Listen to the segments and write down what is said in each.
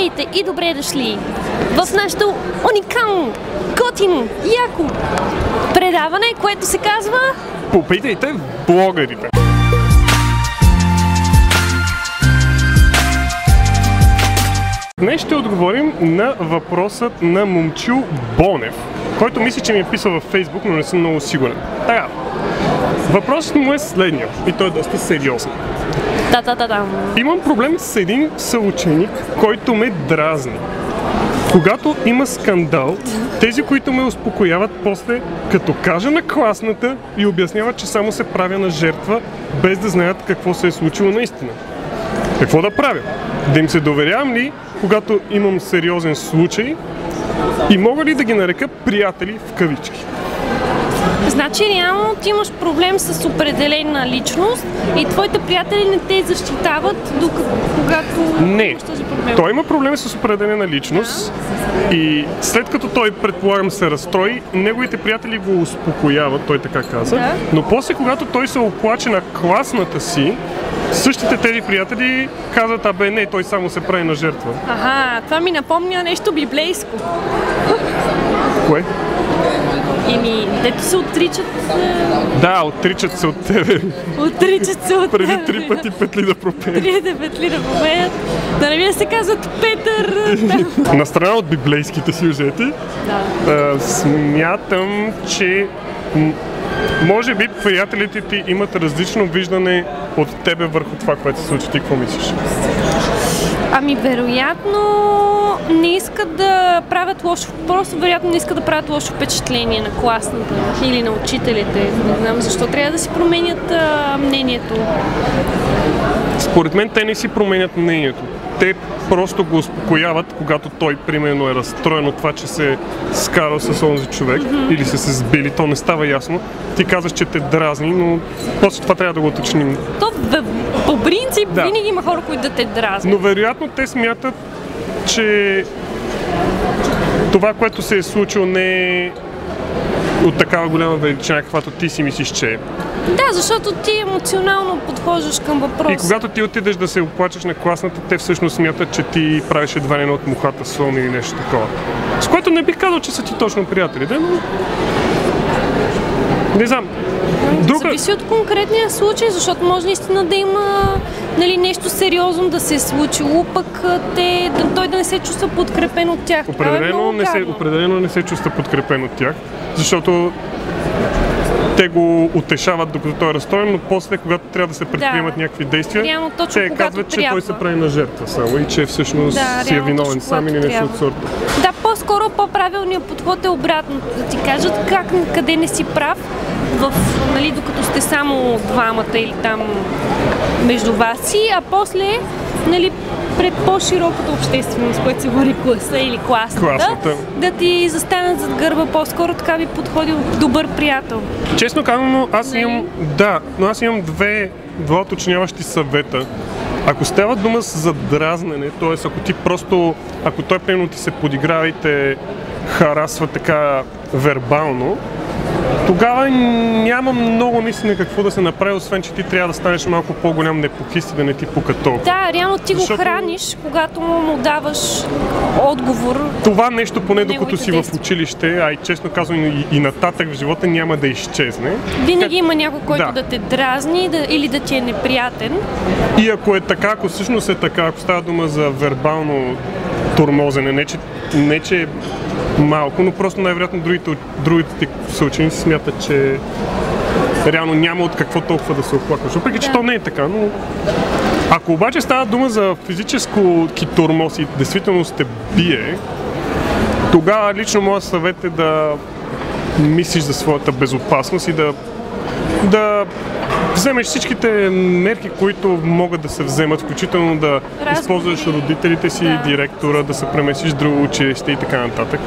Здравейте и добре дошли в нашето уникално, готино, яко предаване, което се казва... Попитайте блогерите. Днес ще отговорим на въпросът на Момчил Бонев, който мисли, че ми е писал във Фейсбук, но не съм много сигурен. Така, въпросът му е следния и той е доста сериозен. Да, да, да, да. Имам проблем с един съученик, който ме дразни. Когато има скандал, тези, които ме успокояват после, като кажа на класната и обясняват, че само се правя на жертва, без да знаят какво се е случило наистина. Какво да правя? Да им се доверявам ли, когато имам сериозен случай и мога ли да ги нарека приятели в кавички? Значи реално ти имаш проблем с определена личност и твоите приятели не те защитават, докато когато Не. имаш този проблем. Той има проблеми с определена личност и след като той, предполагам, се разстрои, неговите приятели го успокояват, той така каза. Да. Но после, когато той се оплаче на класната си, същите тези приятели казват, абе не, той само се прави на жертва. Аха, това ми напомня нещо библейско. Кое? Ими, дето се отричат, е, Да, отричат се от тебе. отричат се от Преди три пъти петли да пропеят. Трите петли да побеят. Да не ми да се казват Петър. Да. На страна от библейските сюжети, да. смятам, че може би приятелите ти имат различно виждане от тебе върху това, което се случи. Ти какво мислиш? Ами, вероятно не искат да правят лошо, просто вероятно не искат да правят лошо впечатление на класната или на учителите. Не знам защо трябва да си променят а, мнението. Според мен те не си променят мнението. Те просто го успокояват, когато той, примерно, е разстроен от това, че се е скарал с онзи човек или са се сбили. То не става ясно. Ти казваш, че те дразни, но после това трябва да го уточним. То по принцип Да. винаги има хора, които да те дразнят. Но вероятно те смятат, че това, което се е случило, не е от такава голяма величина, каквато ти си мислиш, че е. Да, защото ти емоционално подхождаш към въпроса. И когато ти отидеш да се оплачеш на класната, те всъщност смятат, че ти правиш едва не от мухата слон или нещо такова. С което не бих казал, че са ти точно приятели, да, но... Не знам. Друга... Зависи от конкретния случай, защото може наистина да има нали, нещо сериозно да се е случило, пък те, да, той да не се чувства подкрепен от тях. Е Определено много не, се, определено не се чувства подкрепен от тях, защото те го утешават докато той е разстроен, но после, когато трябва да се предприемат някакви действия, Реално точно те казват, че трябва. той се прави на жертва само и че всъщност Да, си е виновен сам или нещо от трябва. сорта. Да, по-скоро по-правилният подход е обратно. Да ти кажат как, къде не си прав, в, нали, докато сте само двамата или там между вас си, а после нали, пред по-широката общественост, което се говори класа или класната, Класната. да ти застанат зад гърба по-скоро така би подходил добър приятел. Честно казано, аз Нали? имам... Да, но аз имам две, два уточняващи съвета. Ако става дума за дразнене, т.е. ако ти просто, ако той примерно ти се подиграва и те харасва така вербално, тогава няма много наистина какво да се направи, освен че ти трябва да станеш малко по-голям непокист и да не ти пука толкова. Да, реално ти Защото- го храниш, когато му даваш отговор. Това нещо, поне докато си в действия. училище, а и честно казвам и, и нататък в живота няма да изчезне. Винаги има някой, който Да. да, те дразни да, или да ти е неприятен. И ако е така, ако всъщност е така, ако става дума за вербално тормозене, не че, не, че е малко, но просто най-вероятно другите, другите ти съученици смятат, че реално няма от какво толкова да се оплакваш. Въпреки, че Да. то не е така, но ако обаче става дума за физическо ки тормоз и действително сте бие, тогава лично моят съвет е да мислиш за своята безопасност и да, да вземеш всичките мерки, които могат да се вземат, включително да Разговори. използваш родителите си, Да. директора, да се преместиш в друго училище и така нататък.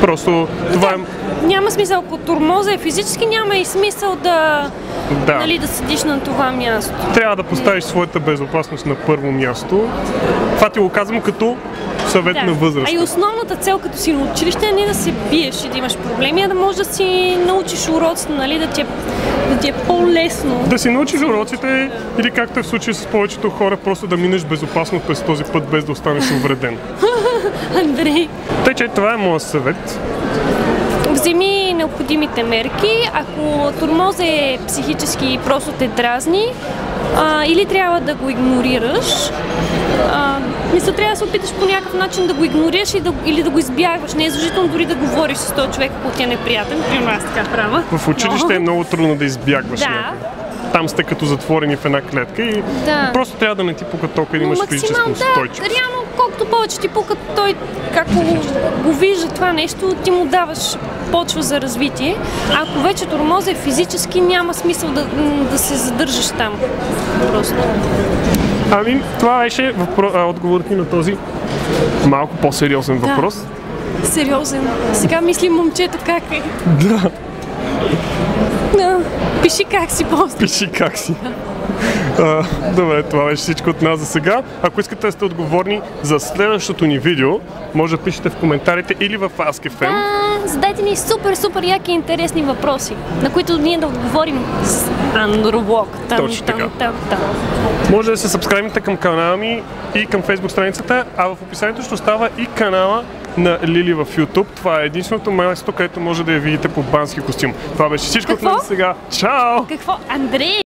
Просто това е... Няма смисъл, ако турмоза е физически, няма и смисъл да, Да. нали, да седиш на това място. Трябва да поставиш своята безопасност на първо място. Това ти го казвам като съвет на възраст. А и основната цел като си на училище е не да се биеш и да имаш проблеми, а да можеш да си научиш уроците, нали, да ти е, да ти е по-лесно. Да си научиш уроците или както е в случая с повечето хора, просто да минеш безопасно през този път, без да останеш увреден. Андрей, Тъй, че това е моят съвет. вземи необходимите мерки. Ако турмоз е психически и просто те дразни, а, или трябва да го игнорираш, а, мисля, трябва да се опиташ по някакъв начин да го игнорираш и да, или да го избягваш. Не е задължително дори да говориш с този човек, ако ти е неприятен. Примерно аз така правя. В училище е много трудно да избягваш Да. някой. Там сте като затворени в една клетка и Да. просто трябва да не ти пука толкова да имаш физическа Максимално, да, устойчивост. реално колкото повече ти пука той, как го, го вижда това нещо, ти му даваш почва за развитие. Ако вече тормоза е физически, няма смисъл да, да се задържаш там. Просто. Ами, това беше въпро... отговорът ни на този малко по-сериозен Да. въпрос. Сериозен. Сега мисли момчето как е. Да. Да. Пиши как си после. Пиши как си. А, добре, това беше всичко от нас за сега. Ако искате да сте отговорни за следващото ни видео, може да пишете в коментарите или в Ask.fm. А, задайте ни супер, супер яки и интересни въпроси, на които ние да отговорим с андроблог. Там, Точно там, така. там, там. Може да се сабскрайбнете към канала ми и към Facebook страницата, а в описанието ще остава и канала на Лили в YouTube. Това е единственото място, където може да я видите по бански костюм. Това беше всичко Какво? от нас сега. Чао! Какво? Андрей!